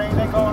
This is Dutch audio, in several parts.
ainda é igual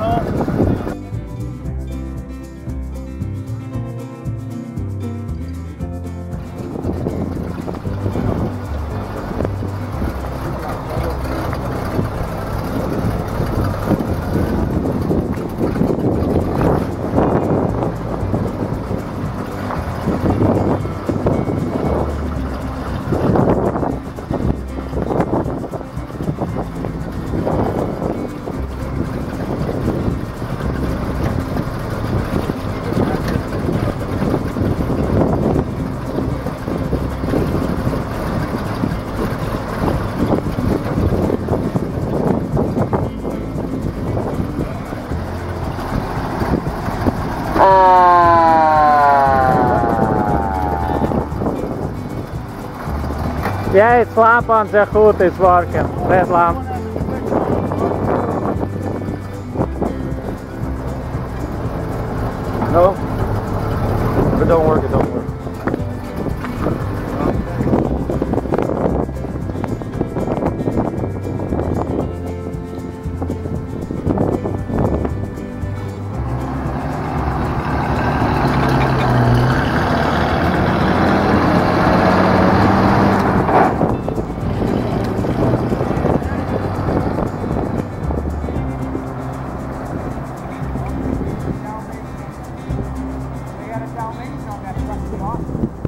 It's lamp on the hood is working. Red lamp. No? It don't work, it don't work. Realmente, não, cara, tá pior.